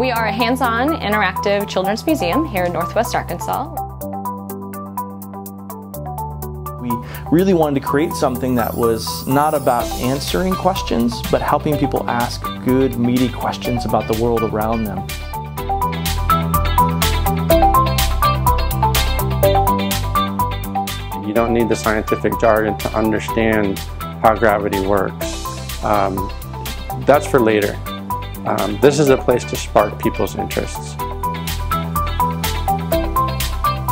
We are a hands-on interactive children's museum here in Northwest Arkansas. We really wanted to create something that was not about answering questions, but helping people ask good, meaty questions about the world around them. You don't need the scientific jargon to understand how gravity works. Um, that's for later. Um, this is a place to spark people's interests.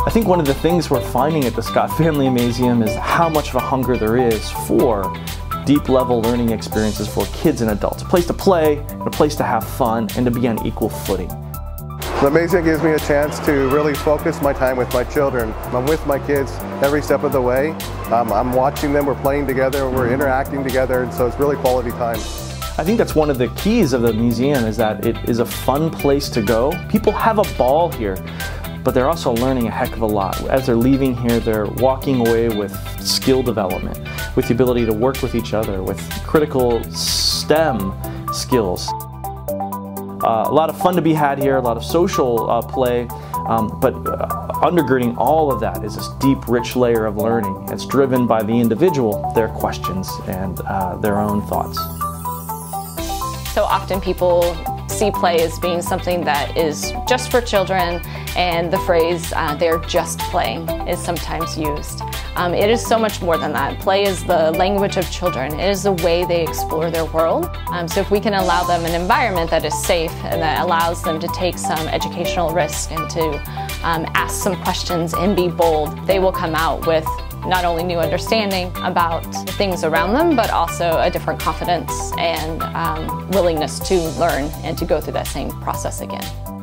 I think one of the things we're finding at the Scott Family Amazeum is how much of a hunger there is for deep level learning experiences for kids and adults. A place to play, a place to have fun, and to be on equal footing. The museum gives me a chance to really focus my time with my children. I'm with my kids every step of the way. Um, I'm watching them, we're playing together, we're interacting together, and so it's really quality time. I think that's one of the keys of the museum is that it is a fun place to go. People have a ball here, but they're also learning a heck of a lot. As they're leaving here, they're walking away with skill development, with the ability to work with each other, with critical STEM skills. Uh, a lot of fun to be had here, a lot of social uh, play, um, but uh, undergirding all of that is this deep, rich layer of learning. It's driven by the individual, their questions, and uh, their own thoughts. So often people see play as being something that is just for children, and the phrase uh, they're just playing is sometimes used. Um, it is so much more than that. Play is the language of children. It is the way they explore their world. Um, so if we can allow them an environment that is safe and that allows them to take some educational risk and to um, ask some questions and be bold, they will come out with not only new understanding about things around them, but also a different confidence and um, willingness to learn and to go through that same process again.